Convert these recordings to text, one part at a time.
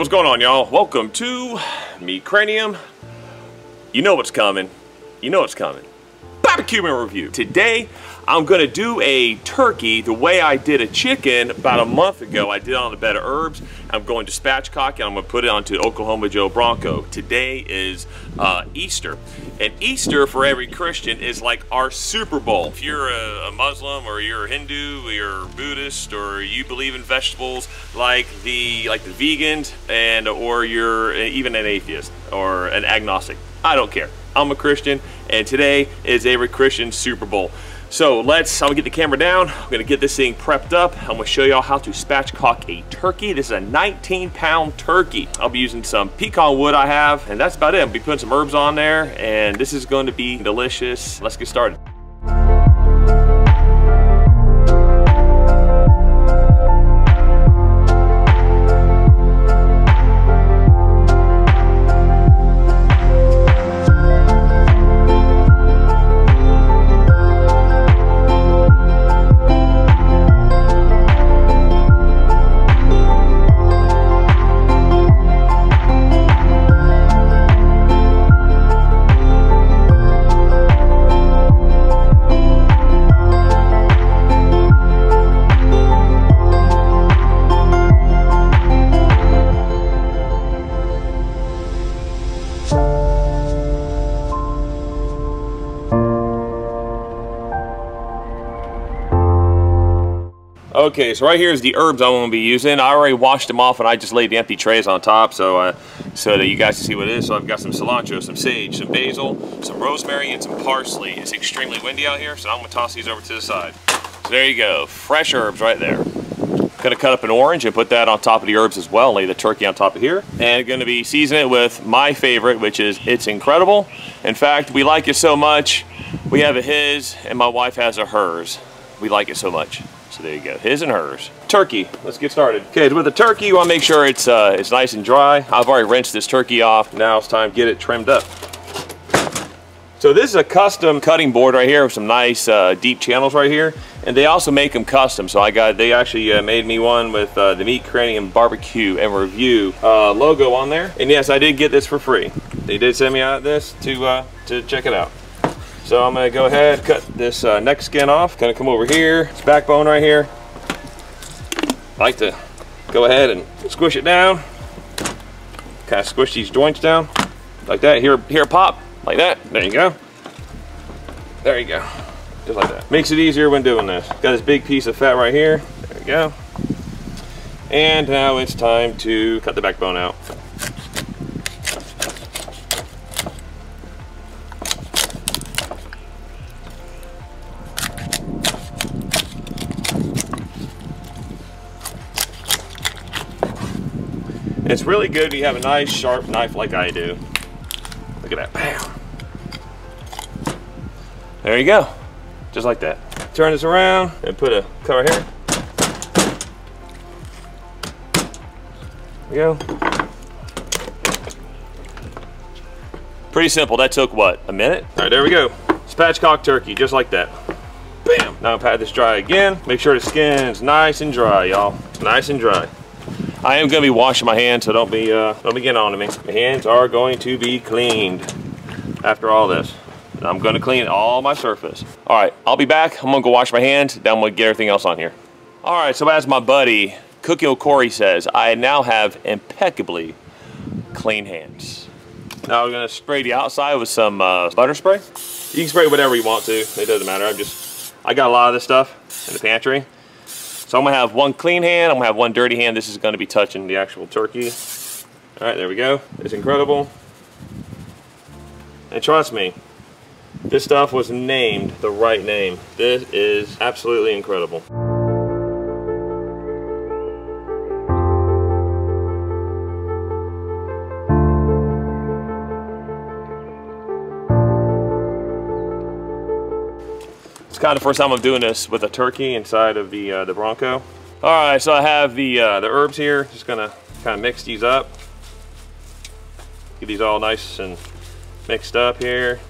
what's going on, y'all? Welcome to Meat Cranium. You know what's coming. You know what's coming. Barbecue review. Today, I'm gonna do a turkey the way I did a chicken about a month ago. I did it on a bed of herbs. I'm going to spatchcock and I'm gonna put it onto Oklahoma Joe Bronco. Today is uh, Easter. And Easter for every Christian is like our Super Bowl. If you're a, a Muslim or you're a Hindu or you're Buddhist or you believe in vegetables like the like the vegans and or you're even an atheist or an agnostic. I don't care. I'm a Christian and today is every Christian Super Bowl. So let's, I'm gonna get the camera down. I'm gonna get this thing prepped up. I'm gonna show y'all how to spatchcock a turkey. This is a 19 pound turkey. I'll be using some pecan wood I have, and that's about it. I'll be putting some herbs on there, and this is to be delicious. Let's get started. Okay, so right here is the herbs I'm gonna be using. I already washed them off and I just laid the empty trays on top so uh, so that you guys can see what it is. So I've got some cilantro, some sage, some basil, some rosemary, and some parsley. It's extremely windy out here, so I'm gonna toss these over to the side. So there you go, fresh herbs right there. Gonna cut up an orange and put that on top of the herbs as well, lay the turkey on top of here. And gonna be seasoning it with my favorite, which is It's Incredible. In fact, we like it so much, we have a his and my wife has a hers. We like it so much. So there you go, his and hers. Turkey, let's get started. Okay, with the turkey, you wanna make sure it's, uh, it's nice and dry. I've already rinsed this turkey off. Now it's time to get it trimmed up. So this is a custom cutting board right here with some nice uh, deep channels right here. And they also make them custom. So I got, they actually uh, made me one with uh, the Meat Cranium Barbecue and Review uh, logo on there. And yes, I did get this for free. They did send me out this to, uh, to check it out. So I'm gonna go ahead, cut this uh, neck skin off. Gonna come over here, it's backbone right here. I like to go ahead and squish it down. Kind of squish these joints down, like that. Here, here pop, like that. There you go. There you go, just like that. Makes it easier when doing this. Got this big piece of fat right here. There you go. And now it's time to cut the backbone out. It's really good if you have a nice sharp knife like I do. Look at that, bam. There you go, just like that. Turn this around and put a cover here. There you go. Pretty simple, that took what, a minute? All right, there we go. Spatchcock turkey, just like that. Bam, now pat this dry again. Make sure the skin's nice and dry, y'all. Nice and dry. I am going to be washing my hands, so don't be uh, don't be getting on to me. My hands are going to be cleaned after all this. I'm going to clean all my surface. All right, I'll be back. I'm going to go wash my hands, then I'm going to get everything else on here. All right, so as my buddy Cookie O'Corey says, I now have impeccably clean hands. Now we're going to spray the outside with some uh, butter spray. You can spray whatever you want to. It doesn't matter. I'm just, I got a lot of this stuff in the pantry. So I'm gonna have one clean hand, I'm gonna have one dirty hand. This is gonna be touching the actual turkey. All right, there we go. It's incredible. And trust me, this stuff was named the right name. This is absolutely incredible. Kind of the first time I'm doing this with a turkey inside of the uh, the Bronco. All right, so I have the uh, the herbs here. Just gonna kind of mix these up. Get these all nice and mixed up here.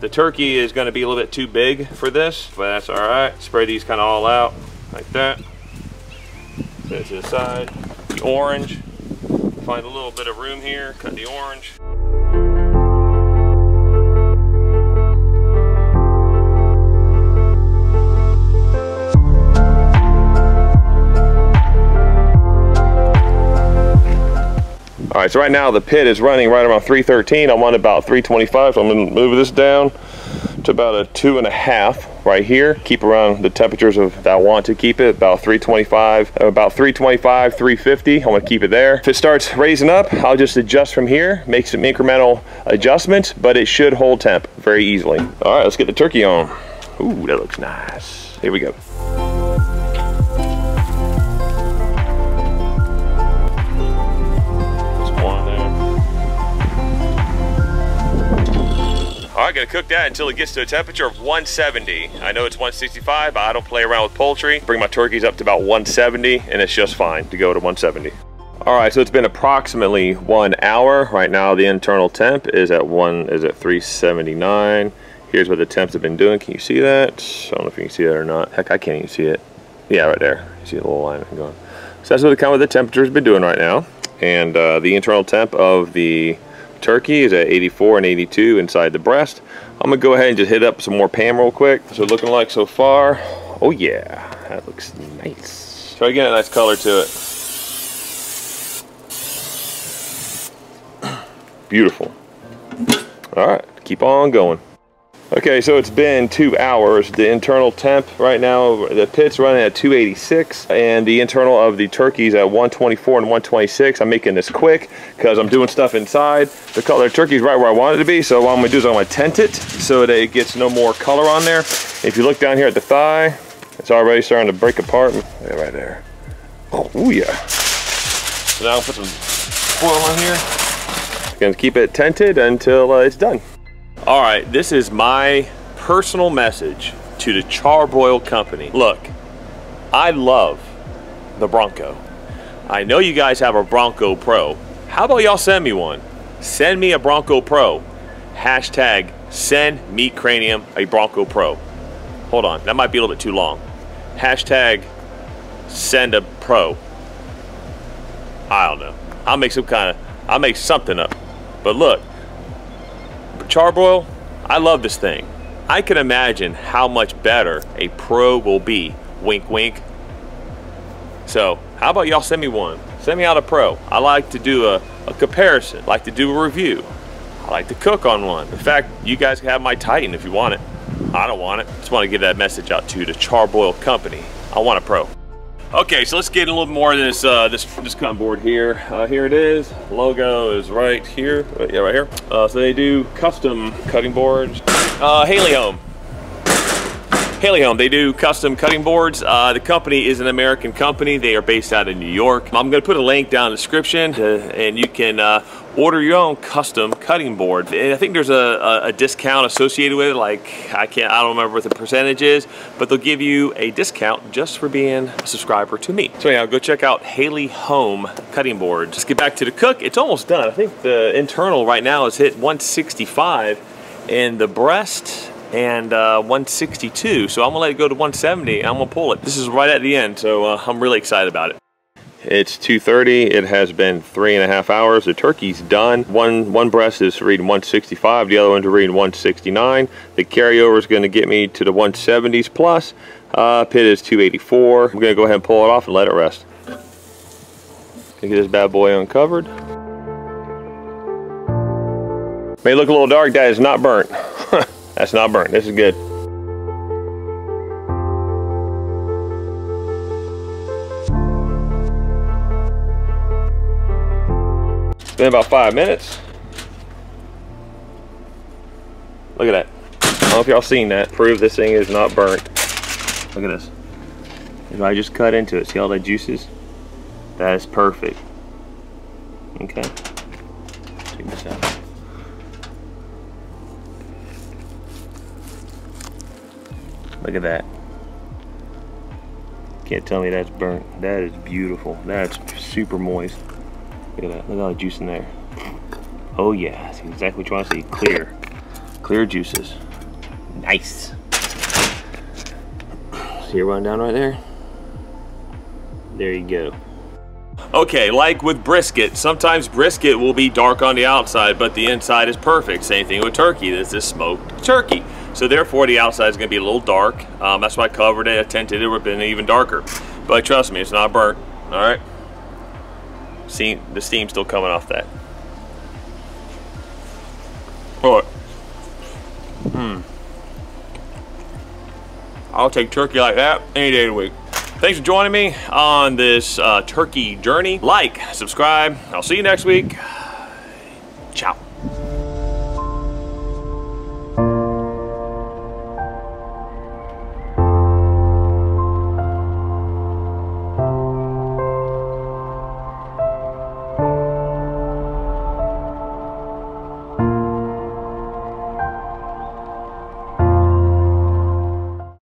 The turkey is gonna be a little bit too big for this, but that's all right. Spray these kind of all out like that. Set it to the side. The orange. Find a little bit of room here, cut the orange. All right, so right now the pit is running right around 313. I want about 325, so I'm gonna move this down to about a two and a half right here. Keep around the temperatures of that I want to keep it, about 325, about 325, 350. I want to keep it there. If it starts raising up, I'll just adjust from here, make some incremental adjustments, but it should hold temp very easily. All right, let's get the turkey on. Ooh, that looks nice. Here we go. Gonna cook that until it gets to a temperature of 170. I know it's 165, but I don't play around with poultry. Bring my turkeys up to about 170 and it's just fine to go to 170. All right, so it's been approximately one hour. Right now, the internal temp is at one is at 379. Here's what the temps have been doing. Can you see that? I don't know if you can see that or not. Heck, I can't even see it. Yeah, right there. You see the little line going. So that's what the kind of the temperature has been doing right now. And uh, the internal temp of the turkey is at 84 and 82 inside the breast. I'm gonna go ahead and just hit up some more Pam real quick. So looking like so far, oh yeah, that looks nice. Try to get a nice color to it. Beautiful. All right, keep on going. Okay, so it's been two hours. The internal temp right now, the pit's running at 286 and the internal of the turkeys at 124 and 126. I'm making this quick because I'm doing stuff inside. The color turkey's right where I want it to be. So what I'm gonna do is I'm gonna tent it so that it gets no more color on there. If you look down here at the thigh, it's already starting to break apart. Yeah, right there. Oh, yeah. So now I'll put some foil on here. Gonna keep it tented until uh, it's done. All right, this is my personal message to the Char-Broil Company. Look, I love the Bronco. I know you guys have a Bronco Pro. How about y'all send me one? Send me a Bronco Pro. Hashtag send Meat Cranium a Bronco Pro. Hold on, that might be a little bit too long. Hashtag send a Pro. I don't know. I'll make some kind of, I'll make something up. But look, Char-Broil, I love this thing. I can imagine how much better a Pro will be. Wink, wink. So, how about y'all send me one? Send me out a Pro. I like to do a, a comparison, like to do a review. I like to cook on one. In fact, you guys can have my Titan if you want it. I don't want it. Just want to get that message out to the Char-Broil Company. I want a Pro. Okay, so let's get a little more of this uh, this this cutting board here. Uh, here it is. Logo is right here. Uh, yeah, right here. Uh, so they do custom cutting boards. Uh, Hailey Home. Hailey Home, they do custom cutting boards. Uh, the company is an American company. They are based out of New York. I'm gonna put a link down in the description to, and you can uh, order your own custom cutting board. And I think there's a, a, a, discount associated with it, like I can't, I don't remember what the percentage is, but they'll give you a discount just for being a subscriber to me. So yeah, go check out Hailey Home cutting board. Let's get back to the cook. It's almost done. I think the internal right now is hit 165 and the breast and uh, 162. So I'm gonna let it go to 170 I'm gonna pull it. This is right at the end, so uh, I'm really excited about it. It's 2.30, it has been three and a half hours. The turkey's done. One one breast is reading 165, the other one's reading 169. The carryover is gonna get me to the 170s plus. Uh, pit is 284. I'm gonna go ahead and pull it off and let it rest. Get this bad boy uncovered. May look a little dark, that is not burnt. That's not burnt. This is good. It's been about five minutes. Look at that. I don't know if y'all seen that. Prove this thing is not burnt. Look at this. If I just cut into it, see all the juices? That is perfect. Okay. Check this out. Look at that. Can't tell me that's burnt. That is beautiful. That's super moist. Look at that. Look at all the juice in there. Oh yeah, that's exactly what you want to see. Clear. Clear juices. Nice. See your run down right there? There you go. Okay, like with brisket, sometimes brisket will be dark on the outside, but the inside is perfect. Same thing with turkey. This is smoked turkey. So therefore, the outside is going to be a little dark. Um, that's why I covered it. I tinted it. Would have been even darker. But trust me, it's not burnt. All right. See, the steam's still coming off that. All right. Hmm. I'll take turkey like that any day of the week. Thanks for joining me on this uh, turkey journey. Like, subscribe. I'll see you next week. Ciao.